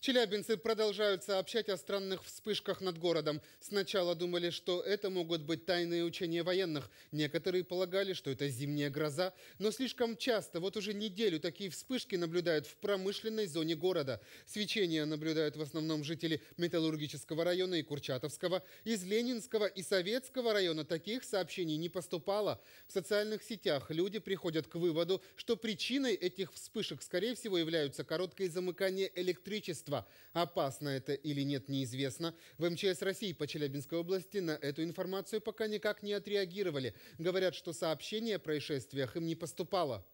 Челябинцы продолжают сообщать о странных вспышках над городом. Сначала думали, что это могут быть тайные учения военных. Некоторые полагали, что это зимняя гроза. Но слишком часто, вот уже неделю, такие вспышки наблюдают в промышленной зоне города. Свечения наблюдают в основном жители Металлургического района и Курчатовского. Из Ленинского и Советского района таких сообщений не поступало. В социальных сетях люди приходят к выводу, что причиной этих вспышек, скорее всего, являются короткое замыкание электричества электричества. Опасно это или нет, неизвестно. В МЧС России по Челябинской области на эту информацию пока никак не отреагировали. Говорят, что сообщение о происшествиях им не поступало.